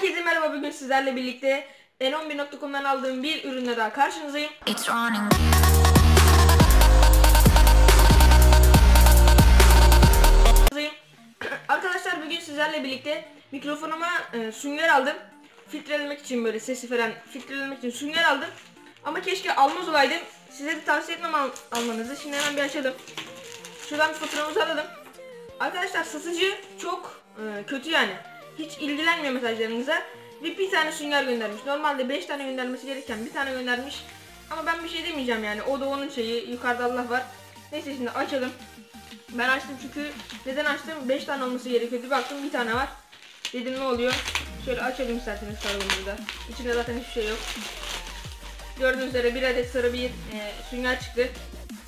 Herkese merhaba bugün sizlerle birlikte n11.com'dan aldığım bir ürünle daha karşınızdayım. It's running. Arkadaşlar bugün sizlerle birlikte mikrofonuma e, sünger aldım. Filtrelemek için böyle sesi falan filtrelemek için sünger aldım. Ama keşke almaz olaydım. Size de tavsiye etmem al- almanızı. Şimdi hemen bir açalım. Şuradan bir faturamızı alalım. Arkadaşlar satıcı çok e, kötü yani. Hiç ilgilenmiyor mesajlarınıza. Ve bir tane sünger göndermiş. Normalde 5 tane göndermesi gereken bir tane göndermiş. Ama ben bir şey demeyeceğim yani. O da onun şeyi. Yukarıda Allah var. Neyse şimdi açalım. Ben açtım çünkü neden açtım? 5 tane olması gerekiyordu. Baktım bir tane var. Dedim ne oluyor? Şöyle açalım isterseniz sarılımızı da. İçinde zaten hiçbir şey yok. Gördüğünüz üzere bir adet sarı bir e, sünger çıktı.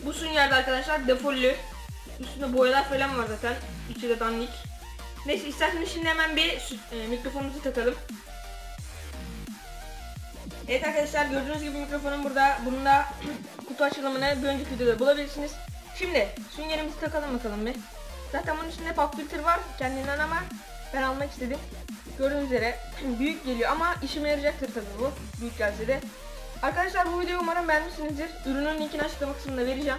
Bu süngerde arkadaşlar defollü. Üstünde boyalar falan var zaten. İçi de dandik. Neyse isterseniz şimdi hemen bir e, mikrofonumuzu takalım. Evet arkadaşlar gördüğünüz gibi mikrofonum burada. Bunun da kutu açılımını bir önceki videoda bulabilirsiniz. Şimdi süngerimizi takalım bakalım bir. Zaten bunun içinde pop filter var kendinden ama ben almak istedim. Gördüğünüz üzere büyük geliyor ama işime yarayacaktır tabii bu. Büyük gelse de. Arkadaşlar bu videoyu umarım beğenmişsinizdir. Ürünün linkini açıklama kısmında vereceğim.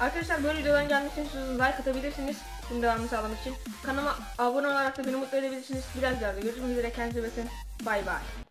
Arkadaşlar böyle videoların gelmesini istiyorsanız like atabilirsiniz. Bunun devamını sağlamak için. Kanalıma abone olarak da beni mutlu edebilirsiniz. Biraz da görüşmek üzere. Kendinize bakın. Bay bay.